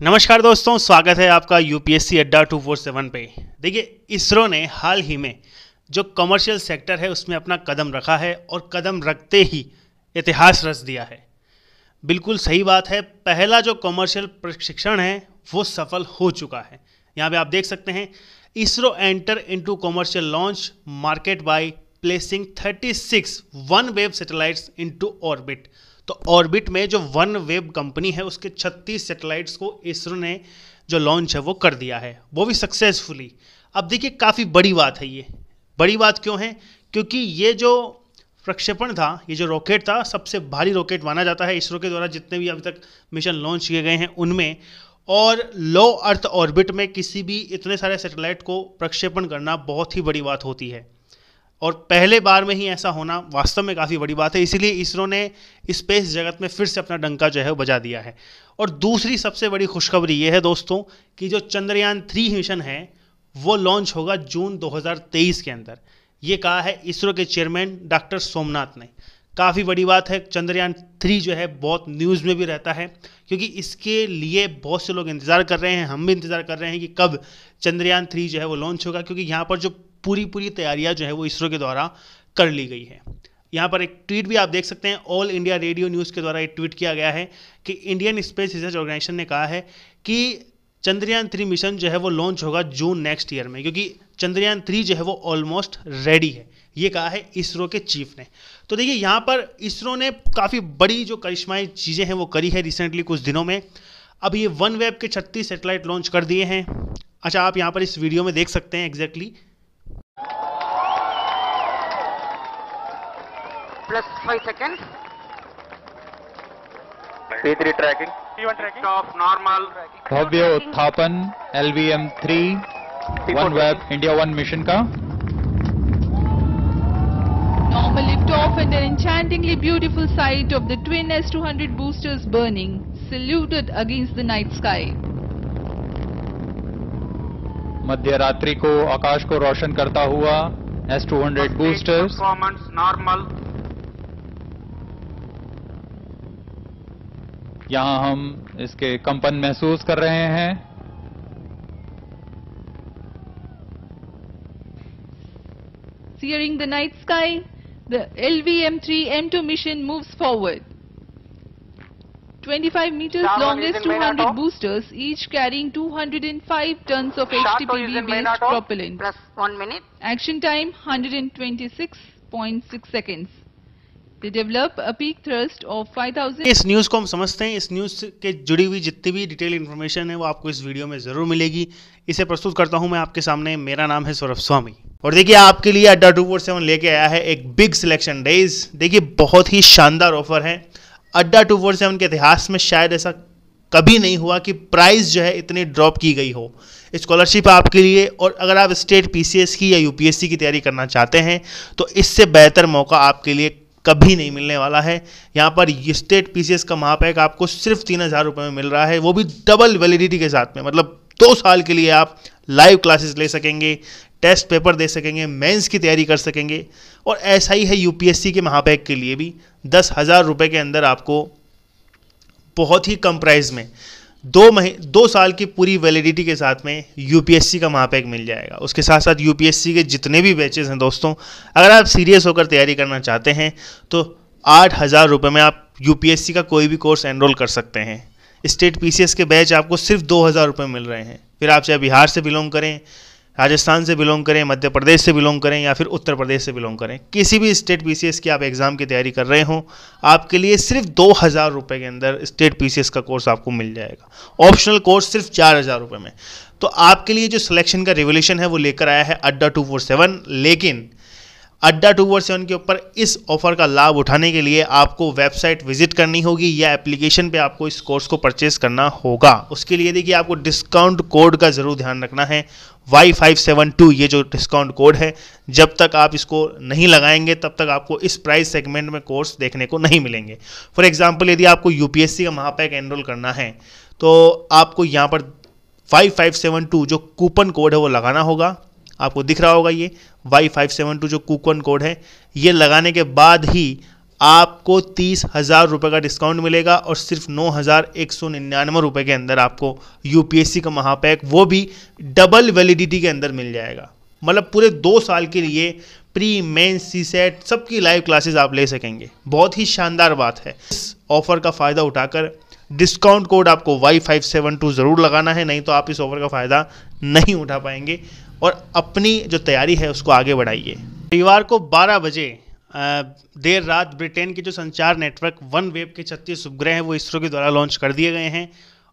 नमस्कार दोस्तों, स्वागत है आपका यूपीएससी अड्डा 247 पे। देखिए, इसरो ने हाल ही में जो कमर्शियल सेक्टर है, उसमें अपना कदम रखा है और कदम रखते ही इतिहास रच दिया है। बिल्कुल सही बात है, पहला जो कमर्शियल प्रशिक्षण है, वो सफल हो चुका है। यहाँ पे आप देख सकते हैं, ISRO enter into commercial launch market by placing 36 one web satellites into orbit तो ऑर्बिट में जो वन वेब कंपनी है, उसके 36 सैटेलाइट्स को इसरो ने जो लॉन्च है, वो कर दिया है। वो भी सक्सेसफुली अब देखिए, काफ़ी बड़ी बात है ये। बड़ी बात क्यों है? क्योंकि ये जो प्रक्षेपण था, ये जो रॉकेट था, सबसे भारी रॉकेट माना जाता है इसरो के द्वारा, जितने भी अभी तक मिशन लॉन्च किए गए हैं, उनमें। और लो अर्थ ऑर्बिट में किसी भी इतने सारे सैटेलाइट को प्रक्षेपण करना बहुत ही बड़ी बात होती है। और पहले बार में ही ऐसा होना वास्तव में काफ़ी बड़ी बात है, इसीलिए इसरो ने स्पेस जगत में फिर से अपना डंका जो है वो बजा दिया है। और दूसरी सबसे बड़ी खुशखबरी ये है दोस्तों कि जो चंद्रयान थ्री मिशन है, वो लॉन्च होगा जून 2023 के अंदर। ये कहा है इसरो के चेयरमैन डॉक्टर सोमनाथ ने। काफ़ी बड़ी बात है, चंद्रयान थ्री जो है बहुत न्यूज़ में भी रहता है, क्योंकि इसके लिए बहुत से लोग इंतज़ार कर रहे हैं, हम भी इंतज़ार कर रहे हैं कि कब चंद्रयान थ्री जो है वो लॉन्च होगा, क्योंकि यहाँ पर जो पूरी पूरी तैयारियाँ जो है वो इसरो के द्वारा कर ली गई है। यहाँ पर एक ट्वीट भी आप देख सकते हैं। ऑल इंडिया रेडियो न्यूज़ के द्वारा एक ट्वीट किया गया है कि इंडियन स्पेस रिसर्च ऑर्गेनाइजेशन ने कहा है कि चंद्रयान थ्री मिशन जो है वो लॉन्च होगा जून नेक्स्ट ईयर में, क्योंकि चंद्रयान थ्री जो है वो ऑलमोस्ट रेडी है। ये कहा है इसरो के चीफ ने। तो देखिए, यहाँ पर इसरो ने काफ़ी बड़ी जो करिश्माई चीज़ें हैं वो करी है रिसेंटली कुछ दिनों में। अब ये वन वेब के छत्तीस सेटेलाइट लॉन्च कर दिए हैं। अच्छा आप यहाँ पर इस वीडियो में देख सकते हैं exactly plus 5 seconds. P3 tracking. P1 tracking. Off normal. भव्य उत्थापन M three one web India one mission का Normal liftoff and an enchantingly beautiful sight of the twin S-200 boosters burning, saluted against the night sky. मध्य रात्रि को आकाश को रोशन करता हुआ S two hundred boosters Performance normal. यहाँ हम इसके कंपन महसूस कर रहे हैं Searing the night sky, the LVM-3 M2 mission moves forward. 25 meters Sharman long is in S-200 boosters, each carrying 205 tons of HTPV-based propellant. Plus 1 minute. Action time 126.6 seconds. They develop a peak thrust of 5000 इस news को हम समझते हैं। इस news के जुड़ी हुई जितनी भी डिटेल इन्फॉर्मेशन है, वो आपको इस वीडियो में ज़रूर मिलेगी। इसे प्रस्तुत करता हूँ मैं आपके सामने। मेरा नाम है सौरभ स्वामी। और देखिए, आपके लिए अड्डा टू फोर सेवन लेके आया है एक बिग सिलेक्शन डेज़ देखिए, बहुत ही शानदार ऑफ़र है। अड्डा टू फोर सेवन के इतिहास में शायद ऐसा कभी नहीं हुआ कि प्राइस जो है इतनी ड्रॉप की गई हो। स्कॉलरशिप आपके लिए और अगर आप स्टेट पीसीएस की या यूपीएससी की तैयारी करना चाहते हैं तो इससे बेहतर मौका आपके लिए कभी नहीं मिलने वाला है। यहाँ पर स्टेट पीसीएस का महापैक आपको सिर्फ़ तीन हज़ार रुपये में मिल रहा है। वो भी डबल वैलिडिटी के साथ में मतलब दो साल के लिए आप लाइव क्लासेस ले सकेंगे टेस्ट पेपर दे सकेंगे मेंस की तैयारी कर सकेंगे। और ऐसा ही है यूपीएससी के महापैक के लिए भी। दस हज़ार रुपये के अंदर आपको बहुत ही कम प्राइस में दो मही, दो साल की पूरी वैलिडिटी के साथ में यूपीएससी का महापैक मिल जाएगा। उसके साथ साथ यूपीएससी के जितने भी बैचेज़ हैं दोस्तों, अगर आप सीरियस होकर तैयारी करना चाहते हैं तो आठ हज़ार रुपये में आप यूपीएससी का कोई भी कोर्स एनरोल कर सकते हैं। स्टेट पीसीएस के बैच आपको सिर्फ़ दो हज़ार रुपये मिल रहे हैं। फिर आप चाहे बिहार से बिलोंग करें राजस्थान से बिलोंग करें, मध्य प्रदेश से बिलोंग करें या फिर उत्तर प्रदेश से बिलोंग करें। किसी भी स्टेट पीसीएस की आप एग्ज़ाम की तैयारी कर रहे हो, आपके लिए सिर्फ़ दो हज़ार रुपये के अंदर स्टेट पीसीएस का कोर्स आपको मिल जाएगा। ऑप्शनल कोर्स सिर्फ़ चार हज़ार रुपये में। तो आपके लिए जो सिलेक्शन का रेवोल्यूशन है, वो लेकर आया है अड्डा टू फोर सेवन, लेकिन अड्डा टू फोर सेवन के ऊपर इस ऑफ़र का लाभ उठाने के लिए आपको वेबसाइट विज़िट करनी होगी या एप्लीकेशन पे आपको इस कोर्स को परचेज करना होगा। उसके लिए देखिए आपको डिस्काउंट कोड का ज़रूर ध्यान रखना है। वाई फाइव सेवन टू ये जो डिस्काउंट कोड है, जब तक आप इसको नहीं लगाएँगे, तब तक आपको इस प्राइस सेगमेंट में कोर्स देखने को नहीं मिलेंगे। फॉर एग्ज़ाम्पल यदि आपको यूपीएससी का महापैक एनरोल करना है तो आपको यहाँ पर फाइव फाइव सेवन टू जो कूपन कोड है वो लगाना होगा। आपको दिख रहा होगा ये वाई फाइव सेवन टू जो कूपन कोड है, ये लगाने के बाद ही आपको तीस हज़ार रुपये का डिस्काउंट मिलेगा और सिर्फ़ नौ हज़ार एक सौ निन्यानवे रुपये के अंदर आपको यूपीएससी का महापैक, वो भी डबल वैलिडिटी के अंदर मिल जाएगा। मतलब पूरे दो साल के लिए प्री मेन सी सेट सबकी लाइव क्लासेस आप ले सकेंगे। बहुत ही शानदार बात है। इस ऑफ़र का फ़ायदा उठाकर डिस्काउंट कोड आपको वाई फाइव सेवन टू ज़रूर लगाना है, नहीं तो आप इस ऑफ़र का फ़ायदा नहीं उठा पाएँगे। और अपनी जो तैयारी है उसको आगे बढ़ाइए। रविवार को 12 बजे देर रात ब्रिटेन के जो संचार नेटवर्क वन वेब के छत्तीस उपग्रह हैं, वो इसरो के द्वारा लॉन्च कर दिए गए हैं।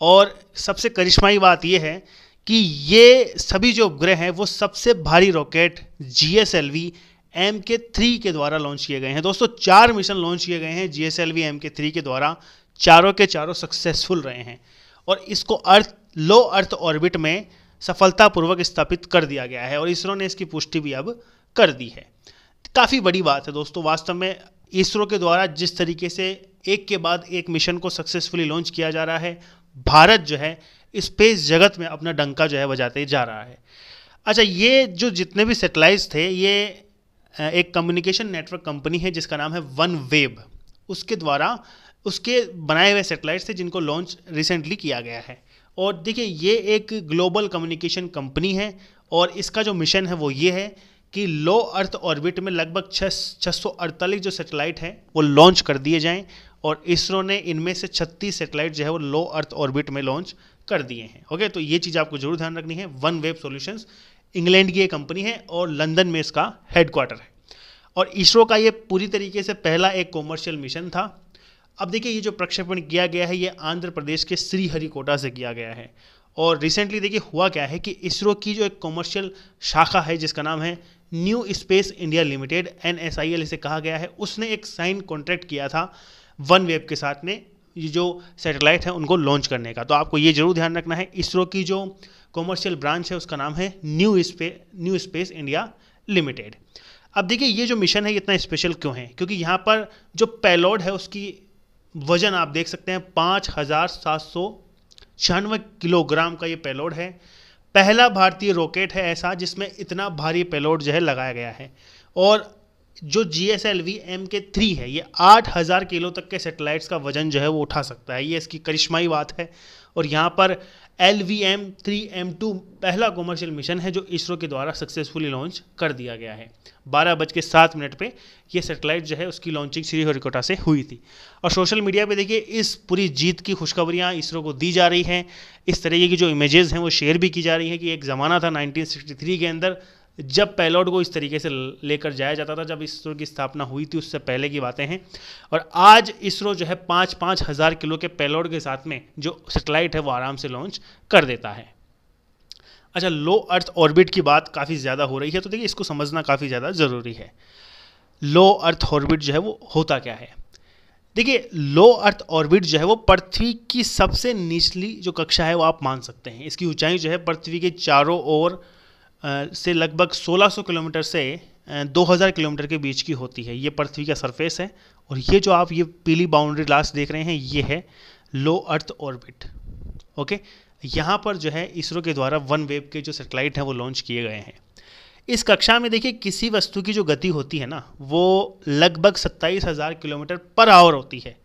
और सबसे करिश्माई बात यह है कि ये सभी जो उपग्रह हैं, वो सबसे भारी rocket G S L V M K three के द्वारा लॉन्च किए गए हैं। दोस्तों, चार मिशन लॉन्च किए गए हैं G S L V M K three के द्वारा। चारों के चारों सक्सेसफुल रहे हैं। और इसको अर्थ, लो अर्थ ऑर्बिट में सफलतापूर्वक स्थापित कर दिया गया है और इसरो ने इसकी पुष्टि भी अब कर दी है। काफ़ी बड़ी बात है दोस्तों, वास्तव में इसरो के द्वारा जिस तरीके से एक के बाद एक मिशन को सक्सेसफुली लॉन्च किया जा रहा है, भारत जो है स्पेस जगत में अपना डंका जो है बजाते जा रहा है। अच्छा ये जो जितने भी सेटेलाइट्स थे, ये एक कम्युनिकेशन नेटवर्क कंपनी है जिसका नाम है वन वेब उसके द्वारा उसके बनाए हुए सेटेलाइट्स थे, जिनको लॉन्च रिसेंटली किया गया है। और देखिए, ये एक ग्लोबल कम्युनिकेशन कंपनी है, और इसका जो मिशन है वो ये है कि लो अर्थ ऑर्बिट में लगभग छः छः सौ अड़तालीस जो सेटेलाइट हैं, वो लॉन्च कर दिए जाएँ, और इसरो ने इनमें से 36 सेटेलाइट जो है वो लो अर्थ ऑर्बिट में लॉन्च कर दिए हैं। ओके तो ये चीज़ आपको ज़रूर ध्यान रखनी है। वन वेब सॉल्यूशंस इंग्लैंड की एक कंपनी है, और लंदन में इसका हेडक्वार्टर है। और इसरो का ये पूरी तरीके से पहला एक कॉमर्शियल मिशन था अब देखिए ये जो प्रक्षेपण किया गया है, ये आंध्र प्रदेश के श्रीहरिकोटा से किया गया है। और रिसेंटली देखिए हुआ क्या है कि इसरो की जो एक कॉमर्शियल शाखा है, जिसका नाम है new space India limited NSIL इसे कहा गया है, उसने एक साइन कॉन्ट्रैक्ट किया था वन वेब के साथ में, ये जो सैटेलाइट है उनको लॉन्च करने का। तो आपको ये ज़रूर ध्यान रखना है, इसरो की जो कॉमर्शियल ब्रांच है, उसका नाम है new space new space India limited अब देखिए ये जो मिशन है इतना स्पेशल क्यों है? क्योंकि यहाँ पर जो पेलोड है, उसकी वज़न आप देख सकते हैं, पाँच हज़ार सात सौ छियानवे किलोग्राम का ये पेलोड है। पहला भारतीय रॉकेट है ऐसा जिसमें इतना भारी पेलोड जो है लगाया गया है। और जो G S L V M K three है, ये आठ हज़ार किलो तक के सेटेलाइट्स का वज़न जो है वो उठा सकता है। ये इसकी करिश्माई बात है। और यहाँ पर L V M three, M two पहला कॉमर्शियल मिशन है जो इसरो के द्वारा सक्सेसफुली लॉन्च कर दिया गया है। बारह बज के सात मिनट पर यह सेटेलाइट जो है उसकी लॉन्चिंग श्रीहरिकोटा से हुई थी। और सोशल मीडिया पे देखिए, इस पूरी जीत की खुशखबरियाँ इसरो को दी जा रही हैं। इस तरीके की जो इमेजेस हैं, वो शेयर भी की जा रही हैं कि एक ज़माना था 1963 के अंदर जब पेलोड को इस तरीके से लेकर जाया जाता था, जब इसरो की स्थापना हुई थी, उससे पहले की बातें हैं। और आज इसरो जो है पाँच पाँच हज़ार किलो के पेलोड के साथ में जो सेटेलाइट है, वो आराम से लॉन्च कर देता है। अच्छा लो अर्थ ऑर्बिट की बात काफ़ी ज़्यादा हो रही है तो देखिए इसको समझना काफ़ी ज़्यादा ज़रूरी है। लो अर्थ ऑर्बिट जो है, वो होता क्या है? देखिए लो अर्थ ऑर्बिट जो है, वो पृथ्वी की सबसे निचली जो कक्षा है, वो आप मान सकते हैं। इसकी ऊंचाई जो है पृथ्वी के चारों ओर से लगभग 1600 किलोमीटर से 2000 किलोमीटर के बीच की होती है। ये पृथ्वी का सरफेस है और ये जो आप ये पीली बाउंड्री लास्ट देख रहे हैं, ये है लो अर्थ ऑर्बिट ओके यहाँ पर जो है, इसरो के द्वारा वन वेब के जो सेटेलाइट हैं, वो लॉन्च किए गए हैं। इस कक्षा में देखिए, किसी वस्तु की जो गति होती है ना, वो लगभग सत्ताईस हज़ार किलोमीटर पर आवर होती है।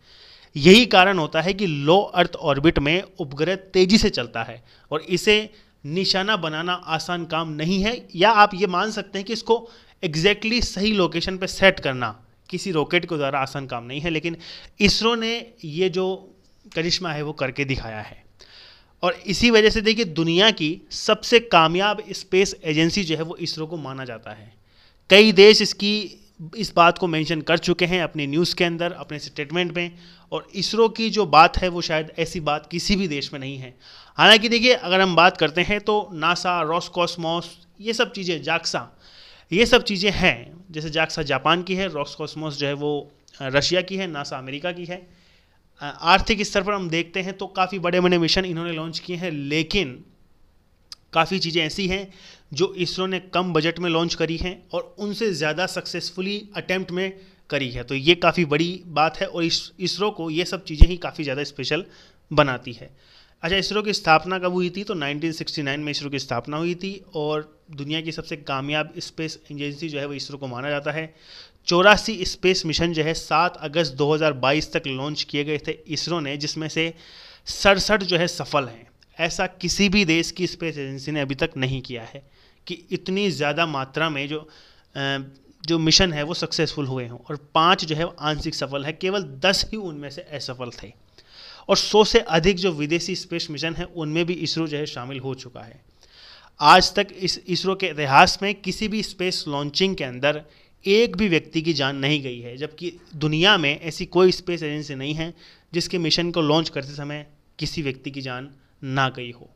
यही कारण होता है कि लो अर्थ ऑर्बिट में उपग्रह तेज़ी से चलता है और इसे निशाना बनाना आसान काम नहीं है, या आप ये मान सकते हैं कि इसको एग्जैक्टली exactly सही लोकेशन पे सेट करना किसी रॉकेट के द्वारा आसान काम नहीं है, लेकिन इसरो ने ये जो करिश्मा है वो करके दिखाया है। और इसी वजह से देखिए, दुनिया की सबसे कामयाब स्पेस एजेंसी जो है वो इसरो को माना जाता है। कई देश इसकी इस बात को मेंशन कर चुके हैं अपने न्यूज़ के अंदर, अपने स्टेटमेंट में, और इसरो की जो बात है वो शायद ऐसी बात किसी भी देश में नहीं है। हालाँकि देखिए, अगर हम बात करते हैं तो नासा, रॉसकॉस्मोस, ये सब चीज़ें, जाक्सा, ये सब चीज़ें हैं। जैसे जाक्सा जापान की है, रॉसकॉस्मोस जो है वो रशिया की है, नासा अमेरिका की है। आर्थिक स्तर पर हम देखते हैं तो काफ़ी बड़े बड़े मिशन इन्होंने लॉन्च किए हैं, लेकिन काफ़ी चीज़ें ऐसी हैं जो इसरो ने कम बजट में लॉन्च करी हैं और उनसे ज़्यादा सक्सेसफुली अटैम्प्ट में करी है। तो ये काफ़ी बड़ी बात है और इस, इसरो को ये सब चीज़ें ही काफ़ी ज़्यादा स्पेशल बनाती है। अच्छा इसरो की स्थापना कब हुई थी? तो 1969 में इसरो की स्थापना हुई थी और दुनिया की सबसे कामयाब स्पेस एजेंसी जो है वो इसरो को माना जाता है। चौरासी स्पेस मिशन जो है 7 अगस्त 2022 तक लॉन्च किए गए थे इसरो ने, जिसमें से सड़सठ जो है सफल हैं। ऐसा किसी भी देश की स्पेस एजेंसी ने अभी तक नहीं किया है कि इतनी ज़्यादा मात्रा में जो जो मिशन है वो सक्सेसफुल हुए हों। और पाँच जो है वो आंशिक सफल है, केवल दस ही उनमें से असफल थे। और सौ से अधिक जो विदेशी स्पेस मिशन है, उनमें भी इसरो जो है शामिल हो चुका है। आज तक इस इसरो के इतिहास में किसी भी स्पेस लॉन्चिंग के अंदर एक भी व्यक्ति की जान नहीं गई है, जबकि दुनिया में ऐसी कोई स्पेस एजेंसी नहीं है जिसके मिशन को लॉन्च करते समय किसी व्यक्ति की जान ना गई हो।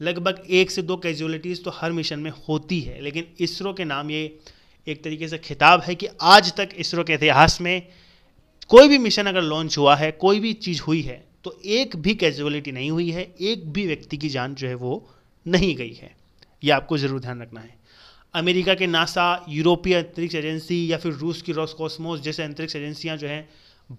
लगभग एक से दो कैजुअलिटीज़ तो हर मिशन में होती है, लेकिन इसरो के नाम ये एक तरीके से खिताब है कि आज तक इसरो के इतिहास में कोई भी मिशन अगर लॉन्च हुआ है, कोई भी चीज़ हुई है तो एक भी कैजुअलिटी नहीं हुई है, एक भी व्यक्ति की जान जो है वो नहीं गई है। ये आपको ज़रूर ध्यान रखना है। अमेरिका के नासा, यूरोपीय अंतरिक्ष एजेंसी या फिर रूस की रॉसकॉस्मोस जैसे अंतरिक्ष एजेंसियाँ जो हैं,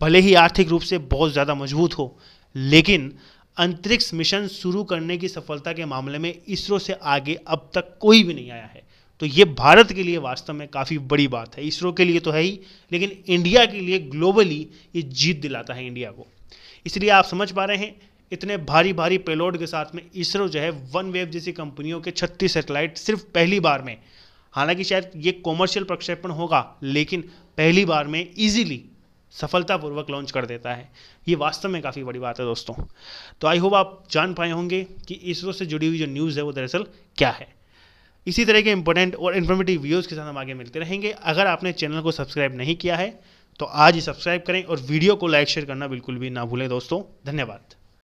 भले ही आर्थिक रूप से बहुत ज़्यादा मज़बूत हो, लेकिन अंतरिक्ष मिशन शुरू करने की सफलता के मामले में इसरो से आगे अब तक कोई भी नहीं आया है। तो ये भारत के लिए वास्तव में काफ़ी बड़ी बात है। इसरो के लिए तो है ही, लेकिन इंडिया के लिए ग्लोबली ये जीत दिलाता है इंडिया को। इसलिए आप समझ पा रहे हैं, इतने भारी भारी पेलोड के साथ में इसरो जो है वन वेव जैसी कंपनियों के छत्तीस सेटेलाइट सिर्फ़ पहली बार में, हालाँकि शायद ये कॉमर्शियल प्रक्षेपण होगा, लेकिन पहली बार में इजीली सफलतापूर्वक लॉन्च कर देता है। ये वास्तव में काफ़ी बड़ी बात है दोस्तों। तो आई होप आप जान पाए होंगे कि इसरो से जुड़ी हुई जो न्यूज़ है वो दरअसल क्या है। इसी तरह के इंपॉर्टेंट और इन्फॉर्मेटिव वीडियोज़ के साथ हम आगे मिलते रहेंगे। अगर आपने चैनल को सब्सक्राइब नहीं किया है तो आज ही सब्सक्राइब करें और वीडियो को लाइक शेयर करना बिल्कुल भी ना भूलें दोस्तों। धन्यवाद।